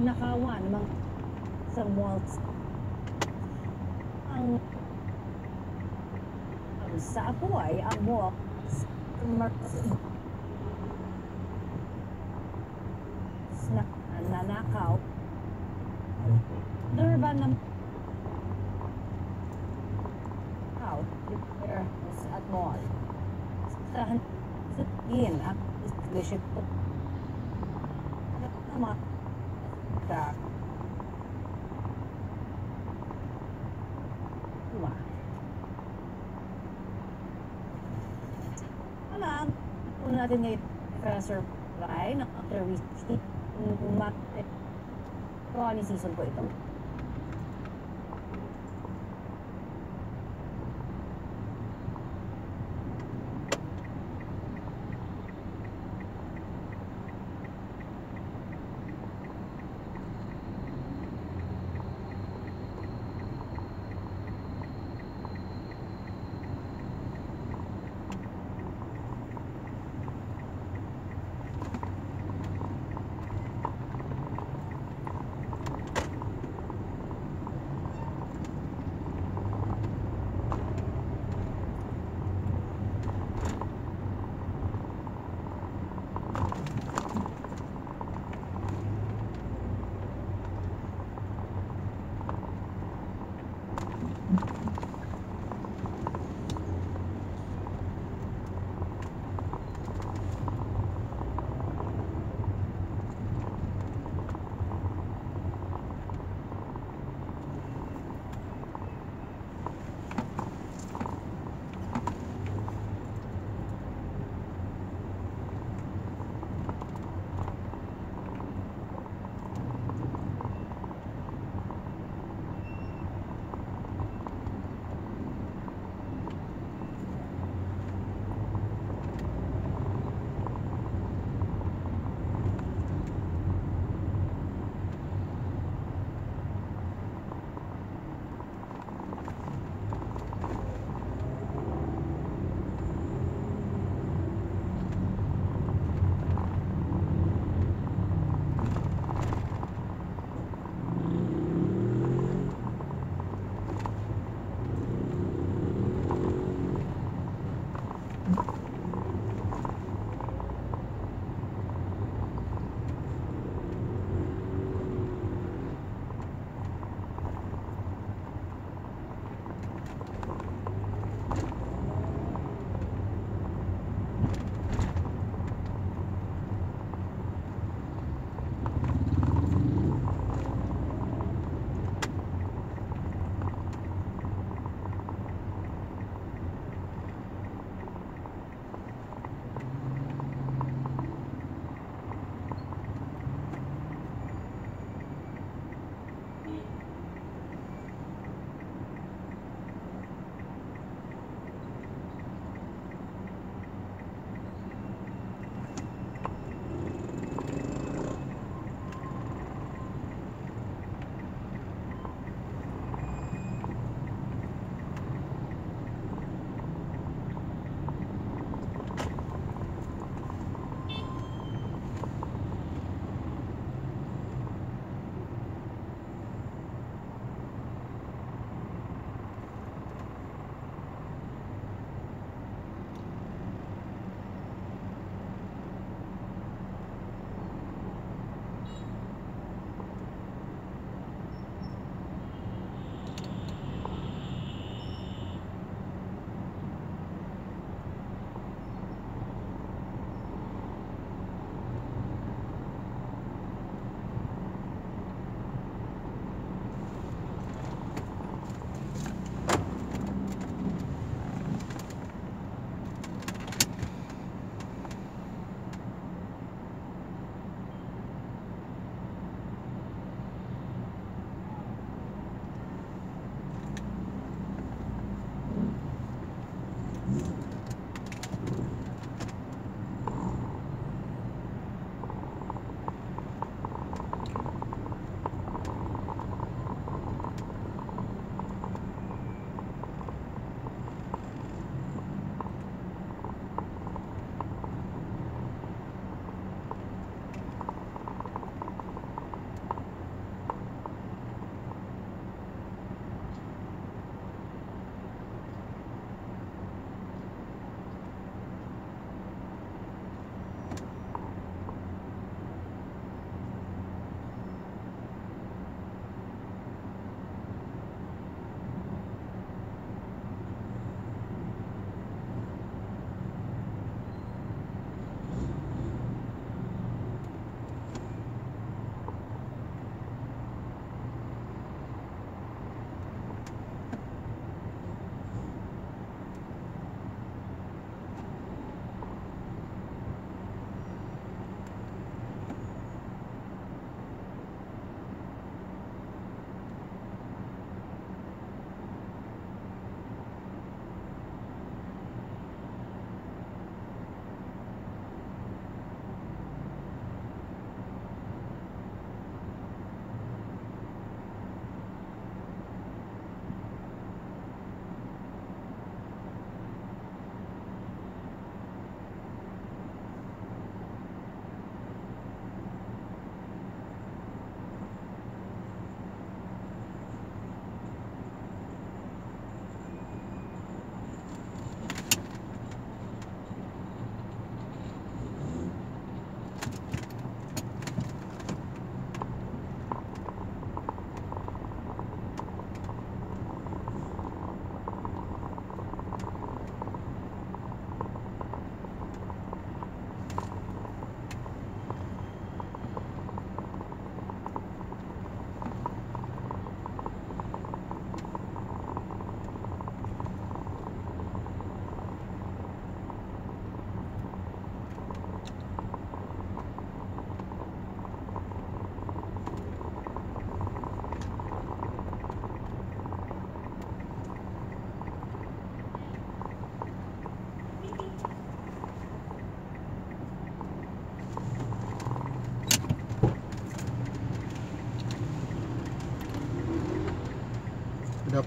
nakawa namang sa malls. Ang sa ako ay ang malls. pagnanakaw. Durban ng out repair at mall. Sa in at bishop Tama. Ka. Tama. Alam, kung natin ngayon Professor Rai na after we see mat Ronnie season po ito.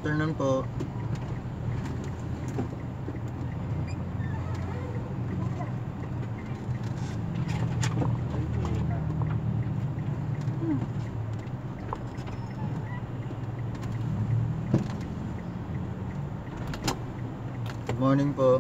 Afternoon po. Good morning po.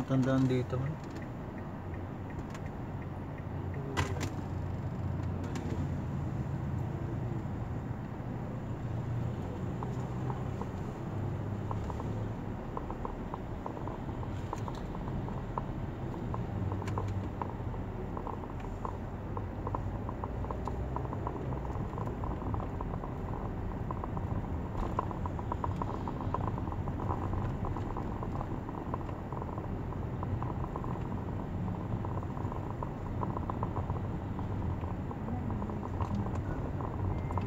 May natandaan dito.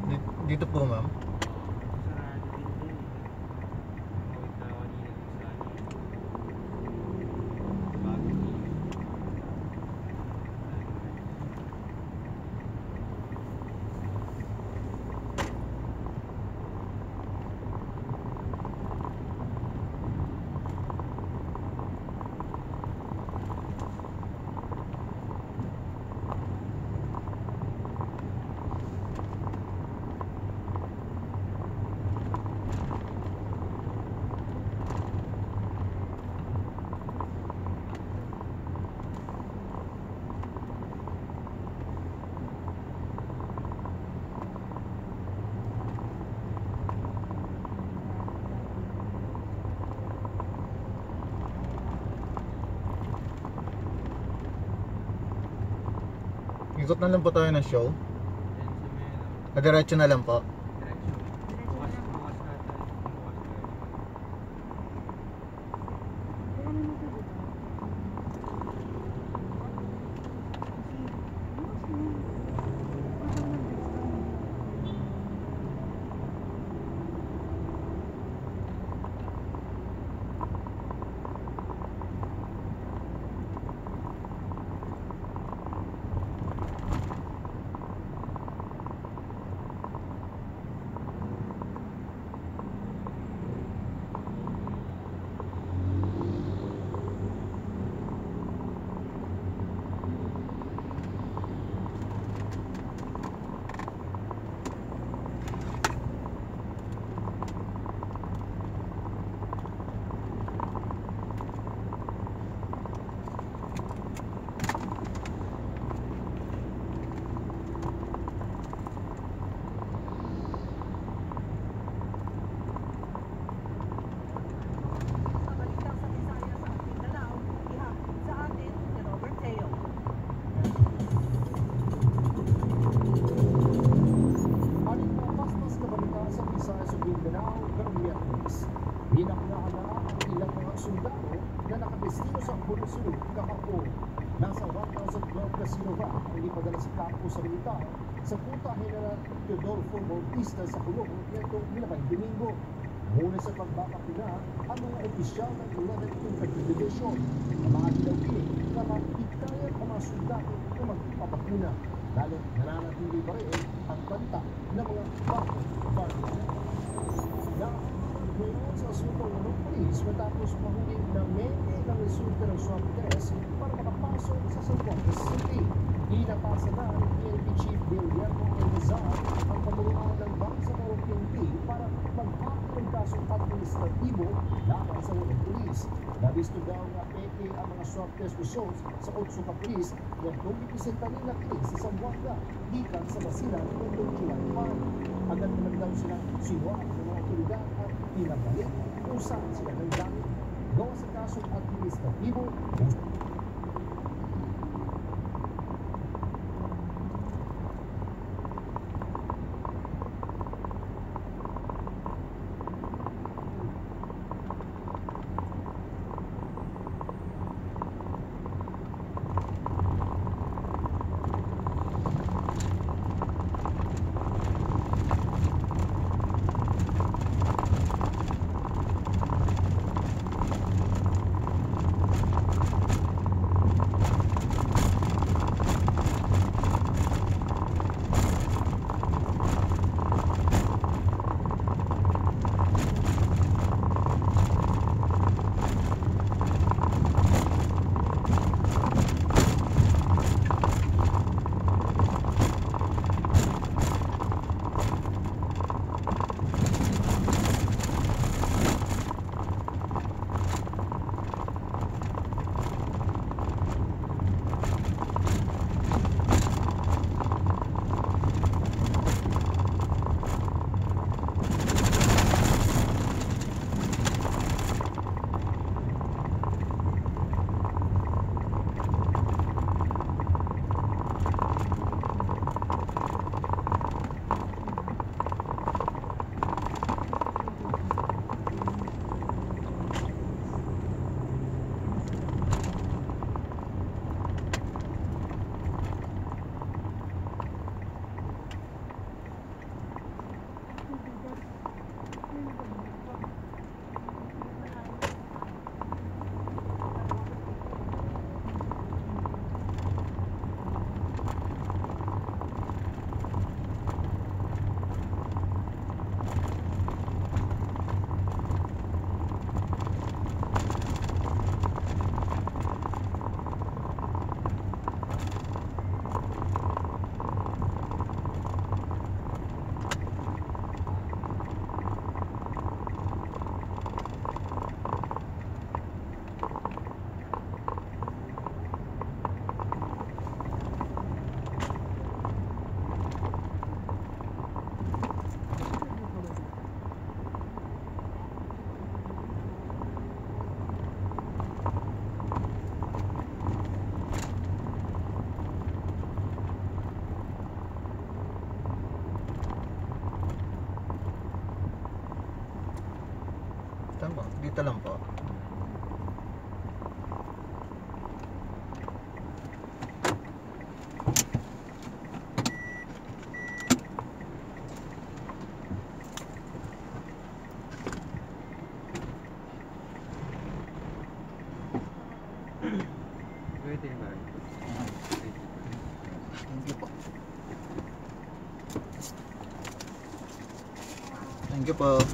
Di- Dito po ma'am. Sarado din dun. Tawid na ako kanina dun sa ano. Bago ni. Ikot na lang po tayo ng show. Meron. Ah, na lang po. Teodoro Bautista sa Kulong nitong Milabay Domingo. Muna sa pagbabakuna ang mga opisyal ng 11th Infantry Division na mga dilawin na mahikayan ang mga sundalo na magpapakuna. Lalo nananatili pa rin ang banta ng mga bagong variant. Na ngayon sa asukong ng polis matapos mahuli ng menge ng resulta ng swab test para makapasok sa San Juan City. Inapasa na ni PNP Chief Guillermo Elizar ang pamunuan ng Bangsamoro PNP para maghapon ng kasong administratibo laban sa mga polis. Nabisto daw nga peke ang mga swab test results sa Otso Capriz na kung ipisenta nila kini sa Zamboanga gikan sa Basilan noong July 5. Agad naman daw sila sinuwag ng mga otoridad at pinabalik kung saan sila nanggamit. Gawa sa kasong administratibo, Dito lang po. Pwede ba? Thank you po. Thank you po.